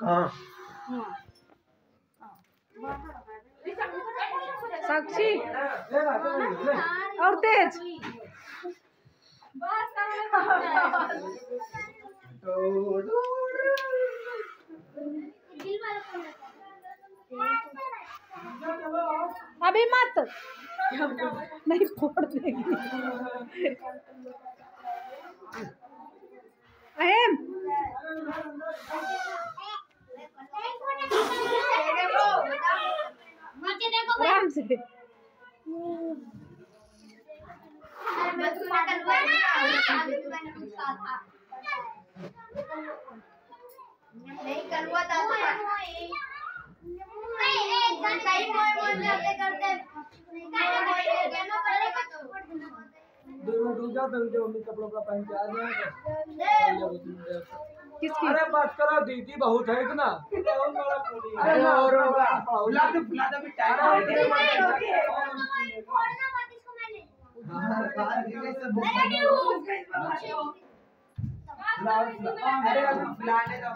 कहाँ साक्षी। और तेज। अभी मत। नहीं फोड़ देगी। अहम। आराम से। दे नहीं करते करते दो मिनट रुक जाओ, तभी जो मम्मी कपड़ों का पहन के आ जाएगा। अरे बात करो दीदी बहुत है इतना। अरे और फुला दे फुला दे भी अरे अभी फुलाने दो।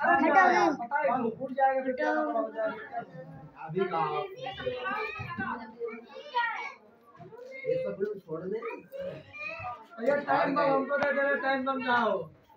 अरे पता है वो फूट जाएगा फिर क्या कपड़ा हो जाएगा अभी कहाँ ये सब छोड़ दे। टाइम कम हमको दे दे टाइम कम जाओ।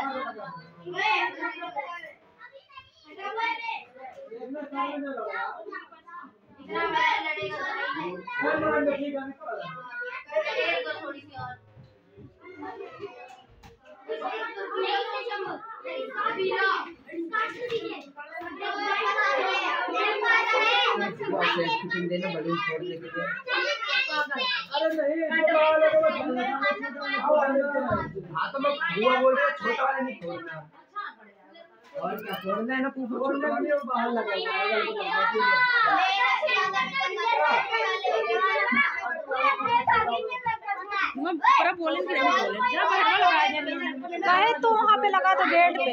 अरे नहीं छोटा वाले को छोड़ना। हाँ, को। हाँ, तो मैं बुआ बोल रहा छोटा वाले नहीं छोड़ना और क्या छोड़ना है ना पूछो छोड़ना नहीं वो बाहर लगा है, मैं पूरा बोलेंगे नहीं बोले जा बैठा लगा कहे तो वहाँ पे लगा दो गेट पे